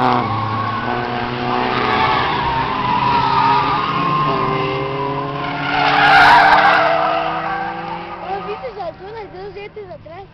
Eu vi já, duas, duas vezes atrás.